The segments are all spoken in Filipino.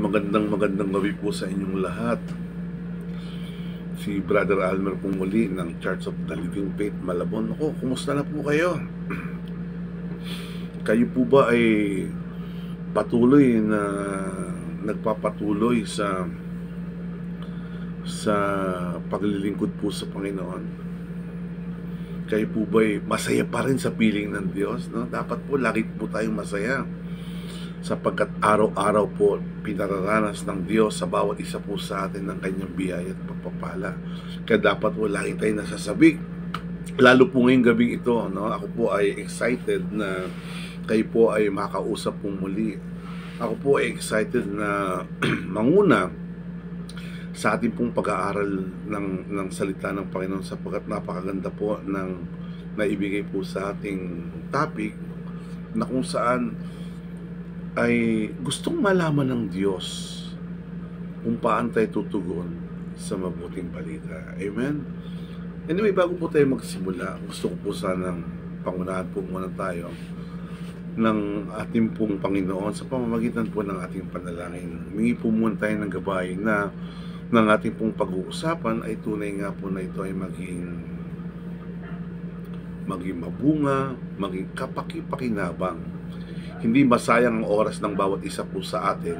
Magandang magandang gabi po sa inyong lahat. Si Brother Almer po muli ng Church of the Living Faith Malabon. Ako, kumusta na po kayo? kayo po ba ay patuloy na nagpapatuloy sa sa paglilingkod po sa Panginoon? Kayo po ba ay masaya pa rin sa piling ng Diyos? No? Dapat po lagi po tayong masaya sapagkat araw-araw po pinararanas ng Diyos sa bawat isa po sa atin ng kanyang biyaya at pagpapala. Kaya dapat po lagi tayo nasasabik. Lalo po ngayong gabi ito, no? ako po ay excited na kayo po ay makausap po muli. Ako po ay excited na manguna sa ating pong pag-aaral ng, ng salita ng Panginoon sapagkat napakaganda po ng naibigay po sa ating topic na kung saan ay gustong malaman ng Diyos kung paano tayo tutugon sa mabuting balita. Amen? Anyway, bago po tayo magsimula, gusto ko po sanang pangunahan po muna tayo ng ating pong Panginoon sa pamamagitan po ng ating panalangin. Humingi po muna tayo ng gabay na ng ating pong pag-uusapan ay tunay nga po na ito ay maging maging mabunga, maging kapaki-pakinabang hindi masayang ang oras ng bawat isa po sa atin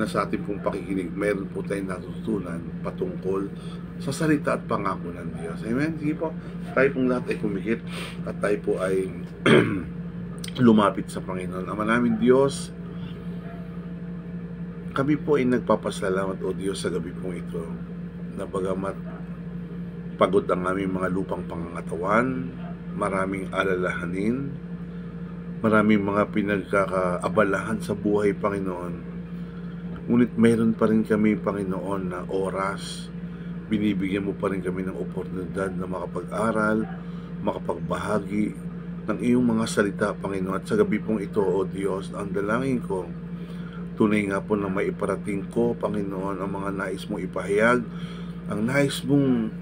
na sa ating pong pakikinig, mayroon po tayong natutunan patungkol sa salita at pangako ng Diyos. Amen? Sige po, tayo pong lahat ay kumikit at tayo po ay lumapit sa Panginoon. Ama namin Diyos, kami po ay nagpapasalamat o Diyos sa gabi pong ito na bagamat pagod ang aming mga lupang pangangatawan, maraming alalahanin, maraming mga pinagkakaabalahan sa buhay, Panginoon. Ngunit mayroon pa rin kami, Panginoon, na oras. Binibigyan mo pa rin kami ng oportunidad na makapag-aral, makapagbahagi ng iyong mga salita, Panginoon. At sa gabi pong ito, O Diyos, ang dalangin ko, tunay nga po na maiparating ko, Panginoon, ang mga nais mong ipahayag, ang nais mong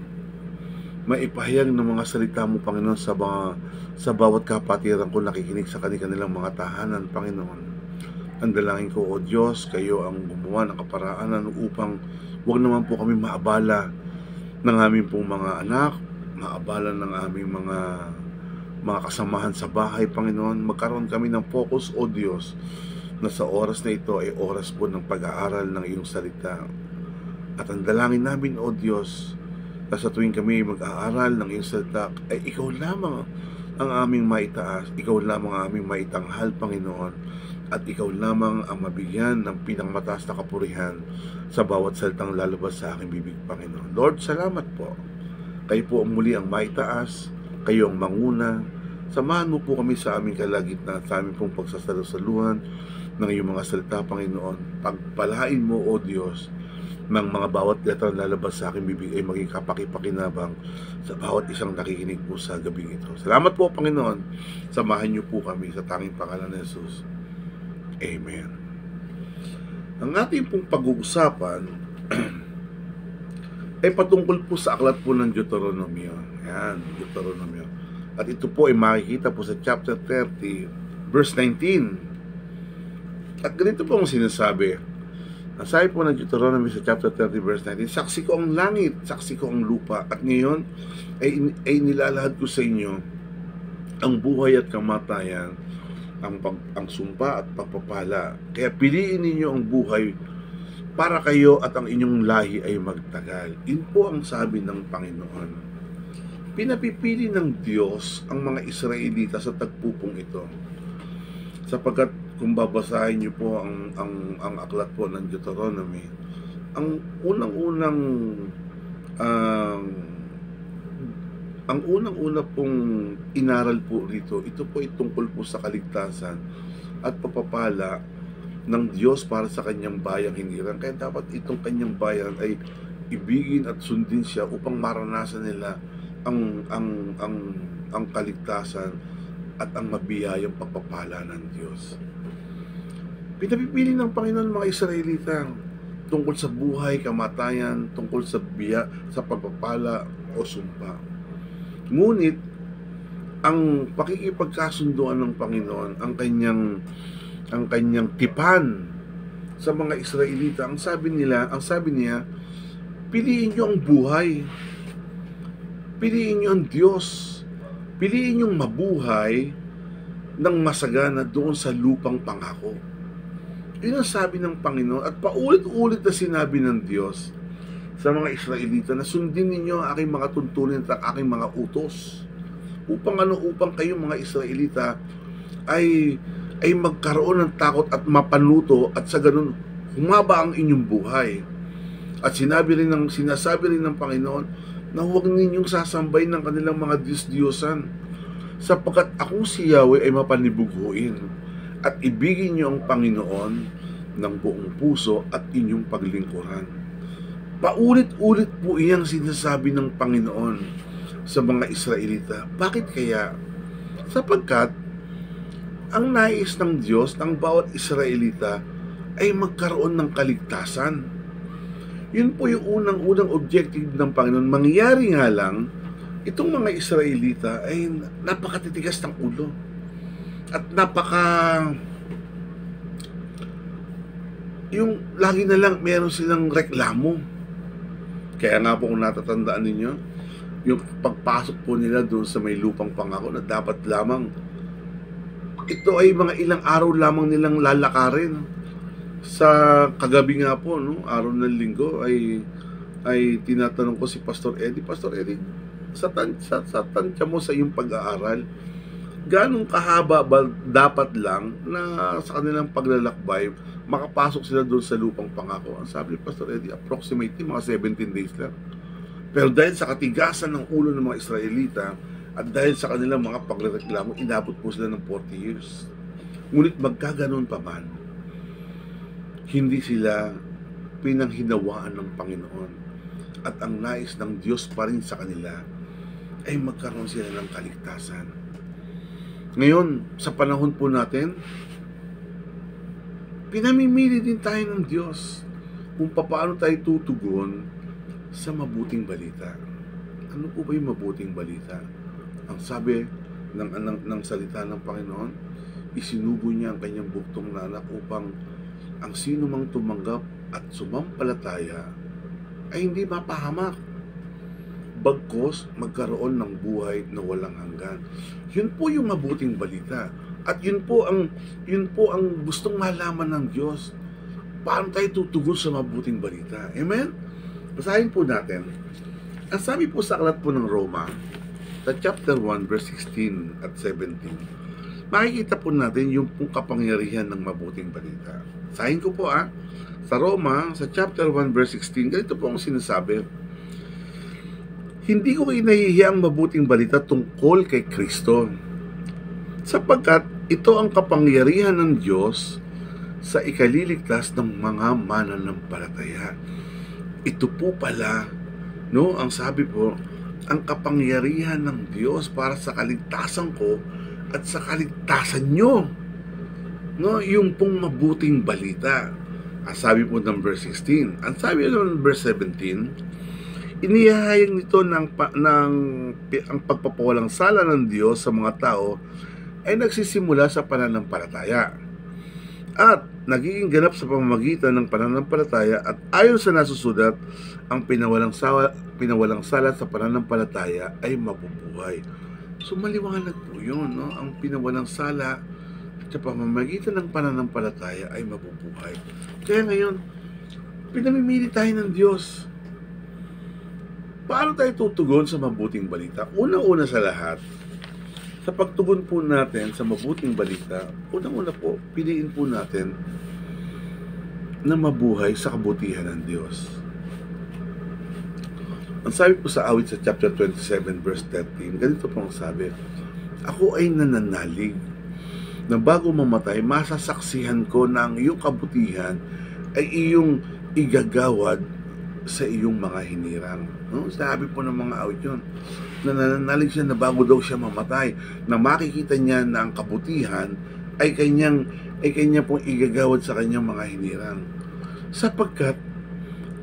maipahayag ng mga salita mo, Panginoon, sa mga sa bawat kapatiran ko nakikinig sa kanilang mga tahanan, Panginoon. Ang dalangin ko, O Diyos, kayo ang gumawa ng kaparaanan upang huwag naman po kami maabala ng aming pong mga anak, maabala ng aming mga mga kasamahan sa bahay, Panginoon. Magkaroon kami ng focus, O Diyos, na sa oras na ito ay oras po ng pag-aaral ng iyong salita. At ang dalangin namin, O Diyos, na sa tuwing kami mag-aaral ng iyong salita, ay ikaw lamang ang aming maitaas, ikaw lamang ang aming maitanghal, Panginoon, at ikaw lamang ang mabigyan ng pinangmataas na kapurihan sa bawat salitang lalabas sa aking bibig, Panginoon. Lord, salamat po. Kayo po ang muli ang maitaas, kayo ang manguna. Samahan mo po kami sa aming kalagitnaan, sa aming pong pagsasalusaluhan ng iyong mga salita, Panginoon. Pagpalain mo, O Diyos, ng mga bawat letra na lalabas sa aking bibig ay maging kapakipakinabang sa bawat isang nakikinig po sa gabing ito. Salamat po, Panginoon. Samahan niyo po kami sa tanging pangalan ni Jesus. Amen. Ang ating pong pag-uusapan ay patungkol po sa aklat po ng Deuteronomio. Yan, Deuteronomio. At ito po ay makikita po sa chapter 30, verse 19. At ganito po ang sinasabi, sabi po ng Deuteronomy sa chapter 30 verse 19, Saksi ko ang langit, saksi ko ang lupa, at ngayon ay, ay nilalahad ko sa inyo ang buhay at kamatayan, ang, pag, ang sumpa at pagpapala. Kaya piliin ninyo ang buhay para kayo at ang inyong lahi ay magtagal. Yun po ang sabi ng Panginoon. Pinapipili ng Diyos ang mga Israelita sa tagpupong ito. Sapagkat kung babasahin niyo po ang ang ang aklat po ng Deuteronomy, ang unang-unang um, ang unang-una pong inaral po rito, ito po ay tungkol po sa kaligtasan at papapala ng Diyos para sa kanyang bayang hinirang. Kaya dapat itong kanyang bayan ay ibigin at sundin siya upang maranasan nila ang ang ang ang kaligtasan at ang mabiyayang pagpapala ng Diyos. Pinapipili ng Panginoon mga Israelita tungkol sa buhay, kamatayan, tungkol sa biya, sa pagpapala o sumpa. Ngunit, ang pakikipagkasunduan ng Panginoon, ang kanyang ang kanyang tipan sa mga Israelita. Ang sabi nila, ang sabi niya, piliin niyo ang buhay. Piliin niyo ang Diyos. Piliin niyo mabuhay ng masagana doon sa lupang pangako. Yun ang sabi ng Panginoon at paulit-ulit na sinabi ng Diyos sa mga Israelita na sundin ninyo ang aking mga tuntunin at aking mga utos upang ano upang kayo mga Israelita ay ay magkaroon ng takot at mapanuto at sa ganun humaba ang inyong buhay. At sinabi rin ng sinasabi rin ng Panginoon na huwag ninyong sasambay ng kanilang mga Diyos-Diyosan sapagkat ako si Yahweh ay mapanibuguin at ibigin niyo ang Panginoon ng buong puso at inyong paglingkuran. Paulit-ulit po iyang sinasabi ng Panginoon sa mga Israelita. Bakit kaya? Sapagkat ang nais ng Diyos ng bawat Israelita ay magkaroon ng kaligtasan. Yun po yung unang-unang objective ng Panginoon. Mangyari nga lang, itong mga Israelita ay napakatitigas ng ulo. At napaka... Yung lagi na lang meron silang reklamo. Kaya nga po kung natatandaan ninyo, yung pagpasok po nila doon sa may lupang pangako na dapat lamang ito ay mga ilang araw lamang nilang lalakarin. Sa kagabi nga po, no, araw ng linggo, ay ay tinatanong ko si Pastor Eddie, Pastor Eddie, sa, tan sa, sa tansya mo sa iyong pag-aaral, ganong kahaba ba dapat lang na sa kanilang paglalakbay, makapasok sila doon sa lupang pangako? Ang sabi ni Pastor Eddie, approximately mga 17 days lang. Pero dahil sa katigasan ng ulo ng mga Israelita, at dahil sa kanilang mga pagreklamo, inabot po sila ng 40 years. Ngunit magkaganon pa man, hindi sila pinanghinawaan ng Panginoon. At ang nais ng Diyos pa rin sa kanila ay magkaroon sila ng kaligtasan. Ngayon, sa panahon po natin, pinamimili din tayo ng Diyos kung paano tayo tutugon sa mabuting balita. Ano po ba yung mabuting balita? Ang sabi ng, ng, ng salita ng Panginoon, isinubo niya ang kanyang buktong na anak upang ang sino mang tumanggap at sumampalataya ay hindi mapahamak. Bagkos magkaroon ng buhay na walang hanggan. Yun po yung mabuting balita. At yun po ang yun po ang gustong malaman ng Diyos. Paano tayo tutugon sa mabuting balita? Amen? Basahin po natin. Ang sabi po sa aklat po ng Roma, sa chapter 1 verse 16 at 17, makikita po natin yung pong kapangyarihan ng mabuting balita. Sahin ko po ah, sa Roma, sa chapter 1 verse 16, ganito po ang sinasabi, Hindi ko inahihiya ang mabuting balita tungkol kay Kristo, sapagkat ito ang kapangyarihan ng Diyos sa ikaliligtas ng mga mananampalataya. Ito po pala, no, ang sabi po, ang kapangyarihan ng Diyos para sa kaligtasan ko at sa kaligtasan nyo. No, yung pong mabuting balita. Ang sabi po ng verse 16. Ang sabi ng verse 17, inihahayag nito ng, ng ang pagpapawalang sala ng Diyos sa mga tao ay nagsisimula sa pananampalataya. At nagiging ganap sa pamamagitan ng pananampalataya at ayon sa nasusulat, ang pinawalang sala, pinawalang sala sa pananampalataya ay mabubuhay. So maliwanag po yun, no? ang pinawalang sala sa pamamagitan ng pananampalataya ay mabubuhay. Kaya ngayon, pinamimili tayo ng Diyos. Paano tayo tutugon sa mabuting balita? Una-una sa lahat, sa pagtugon po natin sa mabuting balita, unang-una po, piliin po natin na mabuhay sa kabutihan ng Diyos. Ang sabi po sa awit sa chapter 27 verse 13, ganito po ang sabi, Ako ay nananalig na bago mamatay, masasaksihan ko na ang iyong kabutihan ay iyong igagawad sa iyong mga hinirang. No? Sabi po ng mga awit yun na nananalig siya na bago daw siya mamatay, na makikita niya na ang kabutihan ay kanyang ay kanya pong igagawad sa kanyang mga hinirang. Sapagkat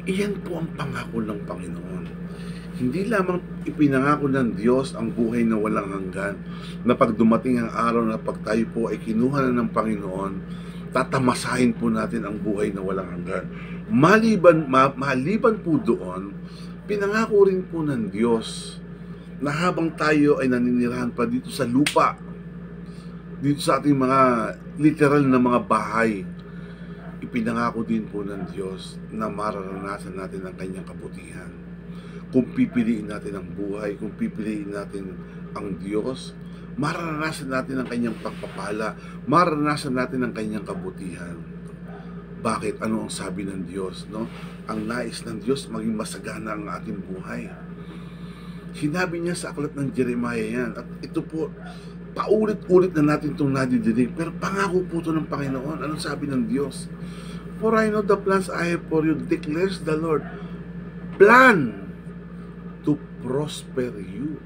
iyan po ang pangako ng Panginoon. Hindi lamang ipinangako ng Diyos ang buhay na walang hanggan, na pag dumating ang araw na pag tayo po ay kinuha na ng Panginoon, tatamasahin po natin ang buhay na walang hanggan. Maliban, ma, maliban po doon, pinangako rin po ng Diyos na habang tayo ay naninirahan pa dito sa lupa, dito sa ating mga literal na mga bahay, ipinangako din po ng Diyos na mararanasan natin ang kanyang kabutihan. Kung pipiliin natin ang buhay, kung pipiliin natin ang Diyos, mararanasan natin ang kanyang pagpapala, mararanasan natin ang kanyang kabutihan. Bakit? Ano ang sabi ng Diyos? No? Ang nais ng Diyos maging masagana ang ating buhay. Sinabi niya sa aklat ng Jeremiah yan. At ito po, paulit-ulit na natin itong nadidinig. Pero pangako po ito ng Panginoon. Anong sabi ng Diyos? For I know the plans I have for you, declares the Lord. Plan prosper you.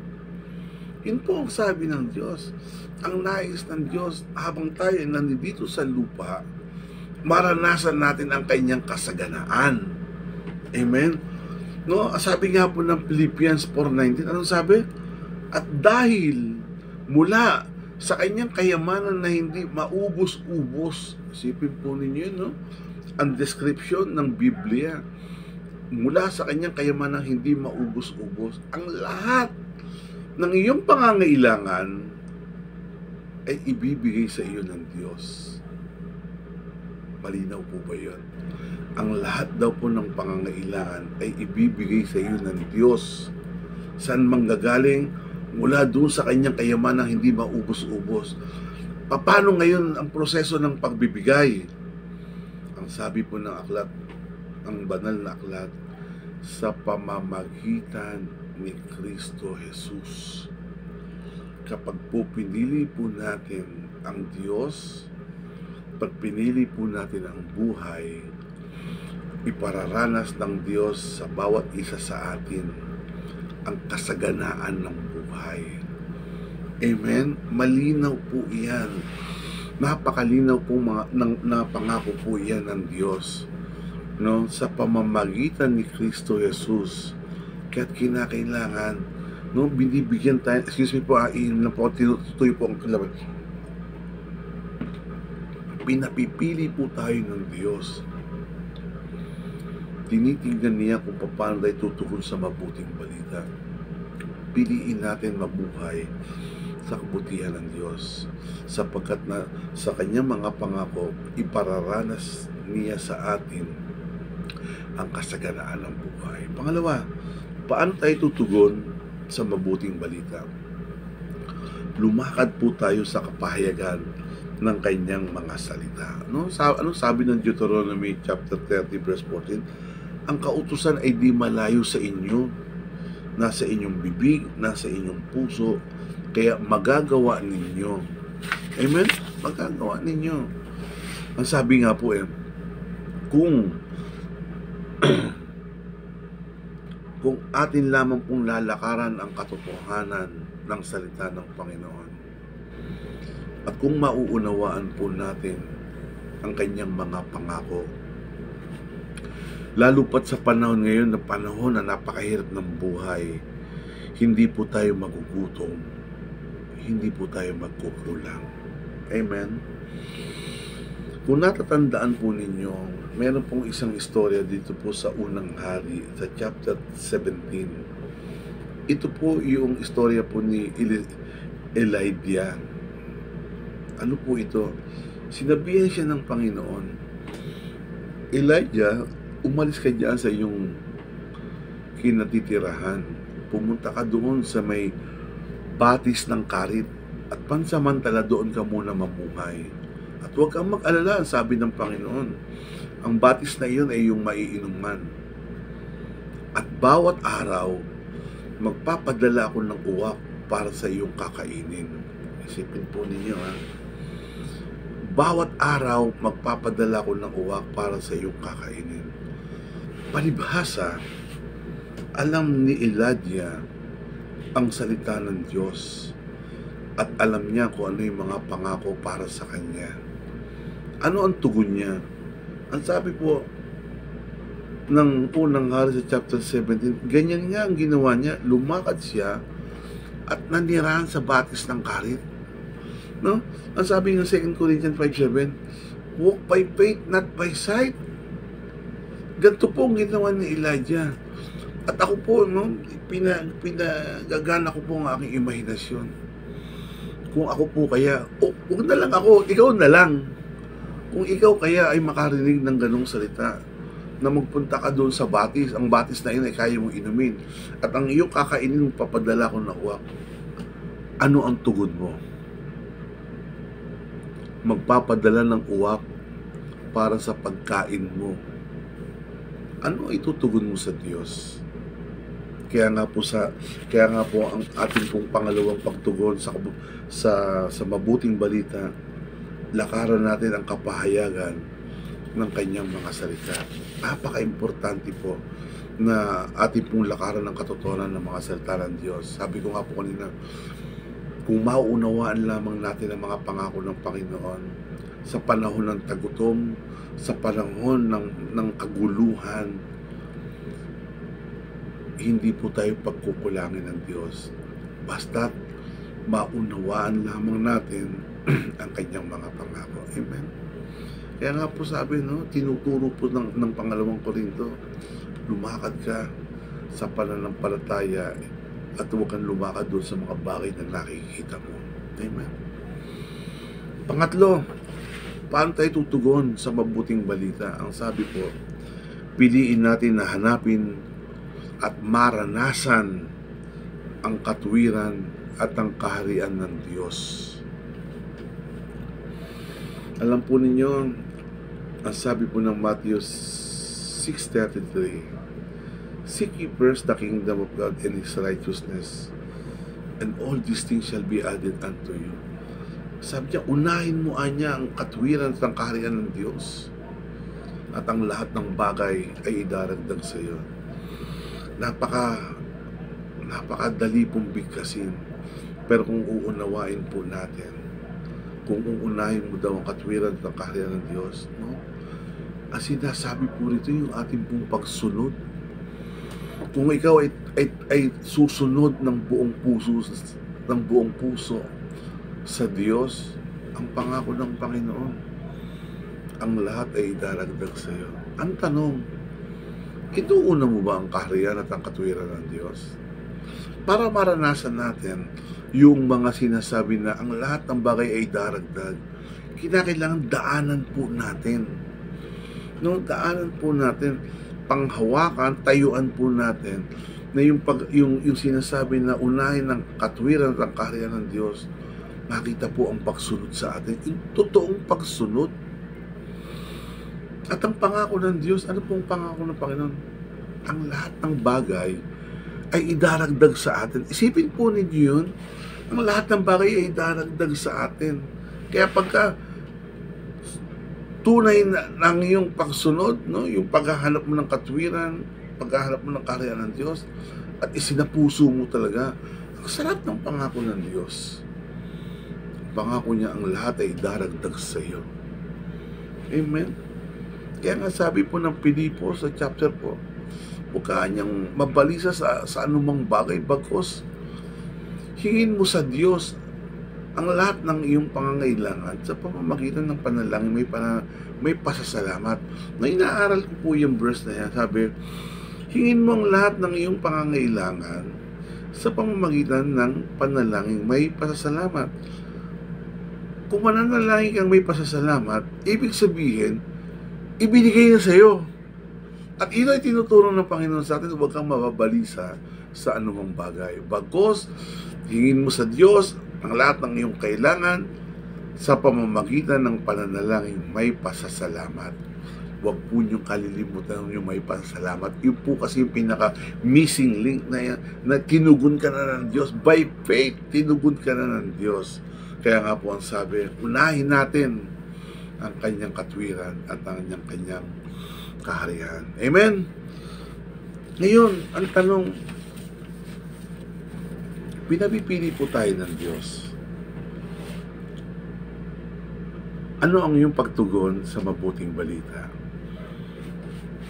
Yun po ang sabi ng Diyos. Ang nais ng Diyos, habang tayo ay nandito sa lupa, maranasan natin ang kanyang kasaganaan. Amen? No, sabi nga po ng Philippians 4.19, anong sabi? At dahil mula sa kanyang kayamanan na hindi maubos-ubos, isipin po ninyo, no? Ang description ng Biblia, mula sa kanyang kayamanan hindi maubos-ubos, ang lahat ng iyong pangangailangan ay ibibigay sa iyo ng Diyos. Malinaw po ba yun? Ang lahat daw po ng pangangailangan ay ibibigay sa iyo ng Diyos. Saan manggagaling? Mula doon sa kanyang kayamanan hindi maubos-ubos. Paano ngayon ang proseso ng pagbibigay? Ang sabi po ng aklat, ang banal na aklat, sa pamamagitan ni Kristo Jesus. Kapag po pinili po natin ang Diyos, pag pinili po natin ang buhay, ipararanas ng Diyos sa bawat isa sa atin ang kasaganaan ng buhay. Amen? Malinaw po iyan. Napakalinaw po mga, ng, na pangako po iyan ng Diyos. No? Sa pamamagitan ni Kristo Jesus. Kaya't kinakailangan, no, binibigyan tayo, excuse me po, ah, iinom lang po, tinutuloy po ang kalaban pinapipili po tayo ng Diyos. Tinitingnan niya kung paano tayo tutukol sa mabuting balita. Piliin natin mabuhay sa kabutihan ng Diyos sapagkat na sa kanyang mga pangako ipararanas niya sa atin ang kasaganaan ng buhay. Pangalawa, paano tayo tutugon sa mabuting balita? Lumakad po tayo sa kapahayagan ng kanyang mga salita. No? Sa, anong sabi ng Deuteronomy chapter 30 verse 14? Ang kautusan ay di malayo sa inyo, nasa inyong bibig, nasa inyong puso, kaya magagawa ninyo. Amen? Magagawa ninyo. Ang sabi nga po eh, kung kung atin lamang pong lalakaran ang katotohanan ng salita ng Panginoon, at kung mauunawaan po natin ang kanyang mga pangako, lalo pat sa panahon ngayon na panahon na napakahirap ng buhay, hindi po tayo magugutom, hindi po tayo magkukulang. Amen? Kung natatandaan po ninyo, meron pong isang istorya dito po sa unang hari, sa chapter 17. Ito po yung istorya po ni Elijah ano po ito? Sinabihan siya ng Panginoon, Elijah, umalis ka dyan sa iyong kinatitirahan. Pumunta ka doon sa may batis ng karit at pansamantala doon ka muna mamuhay. At huwag kang mag-alala, sabi ng Panginoon. Ang batis na iyon ay yung maiinuman. At bawat araw, magpapadala ako ng uwak para sa iyong kakainin. Isipin po ninyo ha bawat araw magpapadala ko ng uwak para sa iyong kakainin. Palibhasa, alam ni Elijah ang salita ng Diyos at alam niya kung ano yung mga pangako para sa kanya. Ano ang tugon niya? Ang sabi po ng unang hari sa chapter 17, ganyan nga ang ginawa niya. Lumakad siya at nanirahan sa batis ng karit No? Ang sabi ng 2 Corinthians 5.7, Walk by faith, not by sight. Ganito po ang ginawa ni Elijah. At ako po, no, pina, pinagagana ko po ang aking imahinasyon. Kung ako po kaya, o, huwag na lang ako, ikaw na lang. Kung ikaw kaya ay makarinig ng ganong salita, na magpunta ka doon sa batis, ang batis na yun ay kaya mong inumin. At ang iyong kakainin, papadala ko na uwak. Ano ang tugod mo? Magpapadala ng uwak para sa pagkain mo. Ano itutugon mo sa Diyos? Kaya nga po sa kaya nga po ang ating pong pangalawang pagtugon sa sa sa mabuting balita, lakaran natin ang kapahayagan ng kanyang mga salita. Napaka-importante po na ating pong lakaran ng katotohanan ng mga salita ng Diyos. Sabi ko nga po kanina, kung mauunawaan lamang natin ang mga pangako ng Panginoon sa panahon ng tagutom, sa panahon ng, ng kaguluhan, hindi po tayo pagkukulangin ng Diyos. Basta maunawaan lamang natin ang kanyang mga pangako. Amen. Kaya nga po sabi, no, tinuturo po ng, ng pangalawang Korinto, lumakad ka sa pananampalataya at huwag kang lumakad doon sa mga bagay na nakikita mo. Amen. Pangatlo, paano tayo tutugon sa mabuting balita? Ang sabi po, piliin natin na hanapin at maranasan ang katwiran at ang kaharian ng Diyos. Alam po ninyo, ang sabi po ng Matthew 6.33, Seek ye first the kingdom of God and His righteousness, and all these things shall be added unto you. Sabi niya, unahin mo anya ang katwiran at ang kaharian ng Diyos at ang lahat ng bagay ay idaragdag sa iyo. Napaka napakadali pong bigkasin. Pero kung uunawain po natin, kung uunahin mo daw ang katwiran at ang kaharian ng Diyos, no? Ang sinasabi po rito yung ating pong pagsunod. Kung ikaw ay, ay, ay susunod ng buong puso, ng buong puso sa Diyos, ang pangako ng Panginoon, ang lahat ay idaragdag sa iyo. Ang tanong, ituuna mo ba ang kaharian at ang katwiran ng Diyos? Para maranasan natin yung mga sinasabi na ang lahat ng bagay ay daragdag, kinakailangan daanan po natin. No, daanan po natin, panghawakan, tayuan po natin na yung, pag, yung, yung sinasabi na unahin ng katwiran at ang kaharian ng Diyos, makita po ang pagsunod sa atin. Yung totoong pagsunod. At ang pangako ng Diyos, ano pong pangako ng Panginoon? Ang lahat ng bagay ay idaragdag sa atin. Isipin po ninyo yun, ang lahat ng bagay ay idaragdag sa atin. Kaya pagka tunay na ng iyong pagsunod, no, yung paghahanap mo ng katwiran, paghahanap mo ng kaharian ng Diyos, at isinapuso mo talaga, ang sarap ng pangako ng Diyos. Ang pangako niya, ang lahat ay daragdag sa iyo. Amen. Kaya nga sabi po ng Pilipo sa chapter 4, ka niyang mabalisa sa, sa anumang bagay, bagkos hingin mo sa Diyos ang lahat ng iyong pangangailangan sa pamamagitan ng panalangin may, pana, may pasasalamat. Na inaaral ko po yung verse na yan, sabi, hingin mo ang lahat ng iyong pangangailangan sa pamamagitan ng panalangin may pasasalamat. Kung mananalangin kang may pasasalamat, ibig sabihin, ibinigay na sa iyo. At ito ay tinuturo ng Panginoon sa atin, huwag kang mababalisa sa anumang bagay. Bagos, hingin mo sa Diyos ang lahat ng iyong kailangan sa pamamagitan ng pananalangin may pasasalamat. Huwag po niyong kalilimutan yung may pasasalamat. Yun po kasi yung pinaka-missing link na yan, na tinugon ka na ng Diyos. By faith, tinugon ka na ng Diyos. Kaya nga po ang sabi, unahin natin ang kanyang katwiran at ang kanyang kanyang kaharian. Amen? Ngayon, ang tanong, pinapipili po tayo ng Diyos. Ano ang iyong pagtugon sa mabuting balita?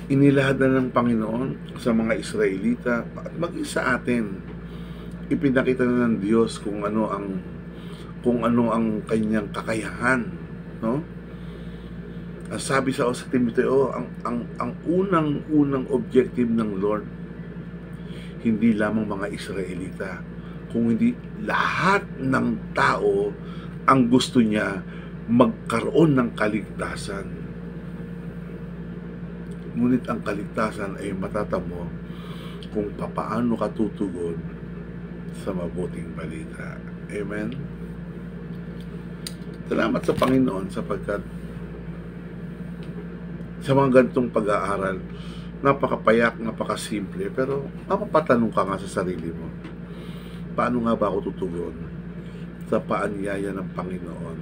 Inilahad na ng Panginoon sa mga Israelita at maging sa atin. Ipinakita na ng Diyos kung ano ang kung ano ang kanyang kakayahan, no? Sabi sa sa Timoteo, ang, ang, ang unang-unang objective ng Lord, hindi lamang mga Israelita, kung hindi lahat ng tao ang gusto niya magkaroon ng kaligtasan. Ngunit ang kaligtasan ay matatamo kung papaano ka tutugon sa mabuting balita. Amen? Salamat sa Panginoon sapagkat sa mga ganitong pag-aaral, napakapayak, napakasimple, pero mapapatanong ka nga sa sarili mo, paano nga ba ako tutugon sa paanyaya ng Panginoon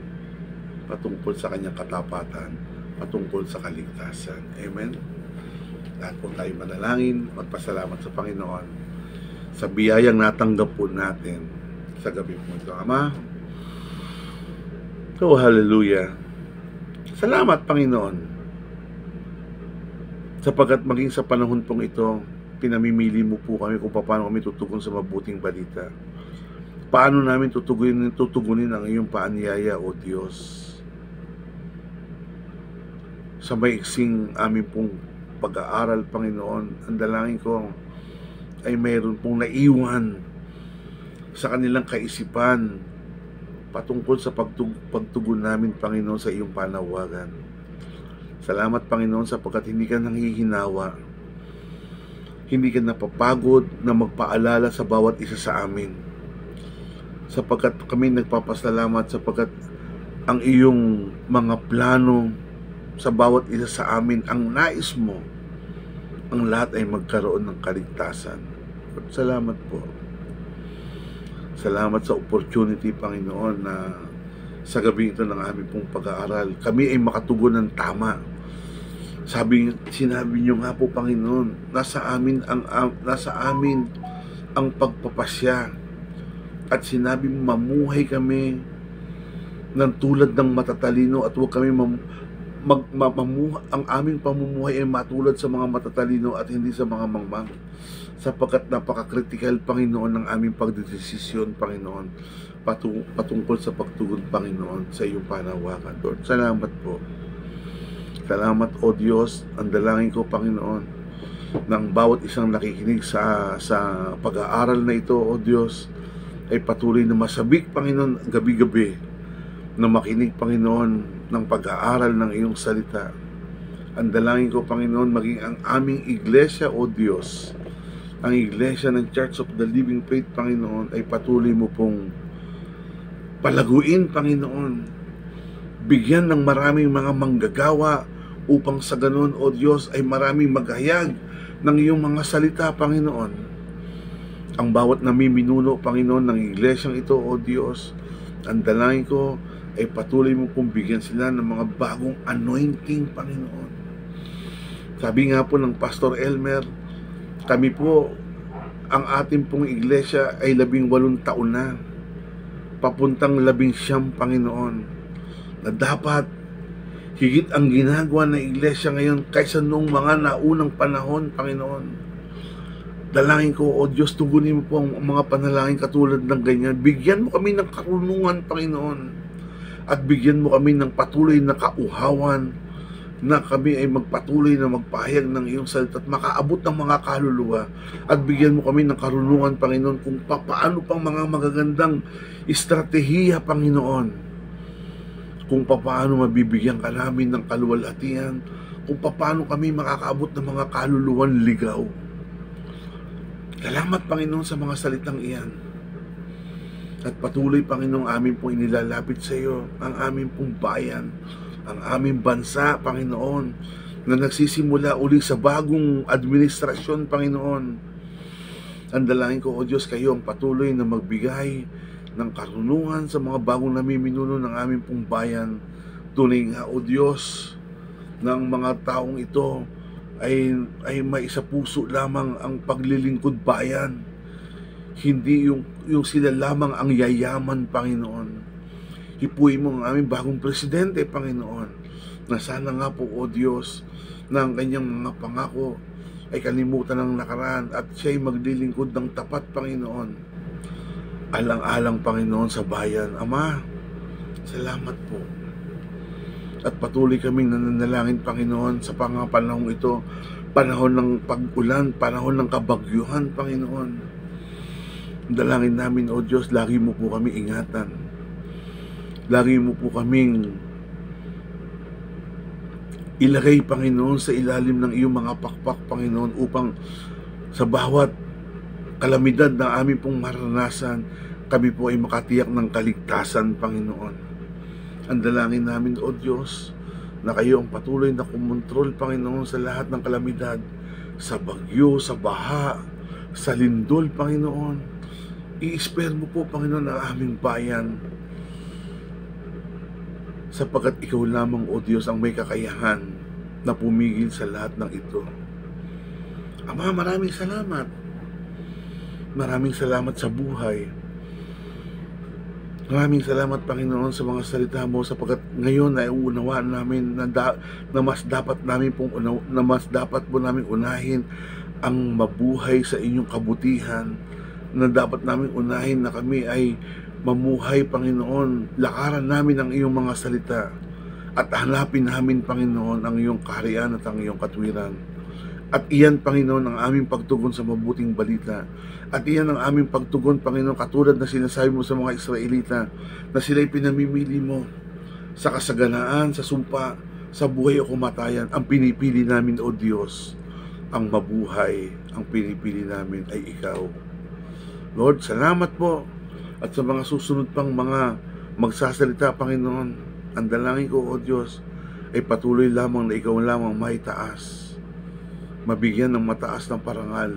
patungkol sa kanyang katapatan, patungkol sa kaligtasan. Amen? Lahat po tayo manalangin, magpasalamat sa Panginoon sa biyayang natanggap po natin sa gabi po ito. Ama, Oh, hallelujah. Salamat, Panginoon, sapagkat maging sa panahon pong ito, pinamimili mo po kami kung paano kami tutugon sa mabuting balita. Paano namin tutugunin, tutugunin ang iyong paanyaya, O Diyos. Sa maiksing amin pong pag-aaral, Panginoon, ang dalangin ko ay mayroon pong naiwan sa kanilang kaisipan patungkol sa pagtug pagtugon namin, Panginoon, sa iyong panawagan. Salamat Panginoon sapagkat hindi ka nanghihinawa. Hindi ka napapagod na magpaalala sa bawat isa sa amin. Sapagkat kami nagpapasalamat sapagkat ang iyong mga plano sa bawat isa sa amin, ang nais mo, ang lahat ay magkaroon ng kaligtasan. Salamat po. Salamat sa opportunity, Panginoon, na sa gabi ito ng aming pong pag-aaral, kami ay makatugon ng tama. Sabi, sinabi niyo nga po, Panginoon, nasa amin ang, ang nasa amin ang pagpapasya. At sinabi mo, mamuhay kami ng tulad ng matatalino at huwag kami mam, mag, mamuha, ang aming pamumuhay ay matulad sa mga matatalino at hindi sa mga mangmang sapagkat napaka-critical, Panginoon, ng aming pagdedesisyon, Panginoon, patung, patungkol sa pagtugon, Panginoon, sa iyong panawagan, Lord. Salamat po. Salamat, O Diyos, ang dalangin ko, Panginoon, ng bawat isang nakikinig sa, sa pag-aaral na ito, O Diyos, ay patuloy na masabik, Panginoon, gabi-gabi, na makinig, Panginoon, ng pag-aaral ng iyong salita. Ang dalangin ko, Panginoon, maging ang aming iglesia, O Diyos, ang Iglesia ng Church of the Living Faith, Panginoon, ay patuloy mo pong palaguin, Panginoon. Bigyan ng maraming mga manggagawa upang sa ganun, O Diyos, ay maraming maghayag ng iyong mga salita, Panginoon. Ang bawat namiminuno, Panginoon, ng iglesyang ito, O Diyos, ang dalangin ko ay patuloy mo pong bigyan sila ng mga bagong anointing, Panginoon. Sabi nga po ng Pastor Elmer, kami po, ang ating pong iglesia ay labing walong taon na. Papuntang labing siyam, Panginoon. Na dapat higit ang ginagawa ng iglesia ngayon kaysa noong mga naunang panahon, Panginoon. Dalangin ko, O Diyos, tugunin mo po ang mga panalangin katulad ng ganyan. Bigyan mo kami ng karunungan, Panginoon. At bigyan mo kami ng patuloy na kauhawan na kami ay magpatuloy na magpahayag ng iyong salita at makaabot ng mga kaluluwa at bigyan mo kami ng karunungan, Panginoon, kung paano pang mga magagandang estratehiya, Panginoon, kung paano mabibigyan ka namin ng kaluwalhatian, kung paano kami makakaabot ng mga kaluluwan ligaw. Salamat, Panginoon, sa mga salitang iyan. At patuloy, Panginoon, amin pong inilalapit sa iyo ang aming pong bayan, ang aming bansa, Panginoon, na nagsisimula uli sa bagong administrasyon, Panginoon. Ang dalangin ko, O Diyos, kayo ang patuloy na magbigay ng karunungan sa mga bagong namiminuno ng aming pong bayan. Tunay nga, O Diyos, ng mga taong ito ay, ay may isa puso lamang ang paglilingkod bayan. Hindi yung, yung sila lamang ang yayaman, Panginoon Hipuin mo ang aming bagong presidente, Panginoon, na sana nga po, O Diyos, na ang kanyang mga pangako ay kalimutan ng nakaraan at siya'y maglilingkod ng tapat, Panginoon. Alang-alang, Panginoon, sa bayan. Ama, salamat po. At patuloy kaming nananalangin, Panginoon, sa pangapanahong ito, panahon ng pag-ulan, panahon ng kabagyuhan, Panginoon. Dalangin namin, O Diyos, lagi mo po kami ingatan. Lagi mo po kaming ilagay, Panginoon, sa ilalim ng iyong mga pakpak, Panginoon, upang sa bawat kalamidad na amin pong maranasan, kami po ay makatiyak ng kaligtasan, Panginoon. Ang dalangin namin, O Diyos, na kayo ang patuloy na kumontrol, Panginoon, sa lahat ng kalamidad, sa bagyo, sa baha, sa lindol, Panginoon. I-spare mo po, Panginoon, ang aming bayan sapagkat ikaw lamang, O Diyos, ang may kakayahan na pumigil sa lahat ng ito. Ama, maraming salamat. Maraming salamat sa buhay. Maraming salamat, Panginoon, sa mga salita mo sapagkat ngayon ay uunawaan namin na, da, na mas dapat namin pong unaw, na mas dapat po namin unahin ang mabuhay sa inyong kabutihan na dapat namin unahin na kami ay mamuhay, Panginoon. Lakaran namin ang iyong mga salita at hanapin namin, Panginoon, ang iyong kaharian at ang iyong katwiran. At iyan, Panginoon, ang aming pagtugon sa mabuting balita. At iyan ang aming pagtugon, Panginoon, katulad na sinasabi mo sa mga Israelita na sila'y pinamimili mo sa kasaganaan, sa sumpa, sa buhay o kumatayan. Ang pinipili namin, O Diyos, ang mabuhay. Ang pinipili namin ay Ikaw. Lord, salamat po. At sa mga susunod pang mga magsasalita, Panginoon, ang dalangin ko, O Diyos, ay patuloy lamang na Ikaw lamang may taas mabigyan ng mataas ng parangal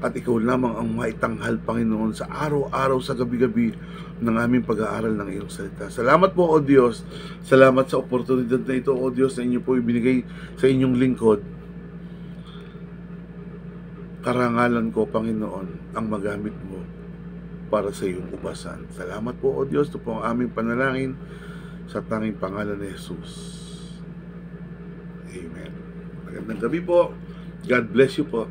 at ikaw lamang ang maitanghal, Panginoon, sa araw-araw, sa gabi-gabi ng aming pag-aaral ng iyong salita. Salamat po, O Diyos. Salamat sa oportunidad na ito, O Diyos, na inyo po ibinigay sa inyong lingkod. Karangalan ko, Panginoon, ang magamit mo para sa iyong ubasan. Salamat po, O Diyos. Ito po ang aming panalangin sa tanging pangalan ni Jesus. Amen. Magandang gabi po. God bless you po.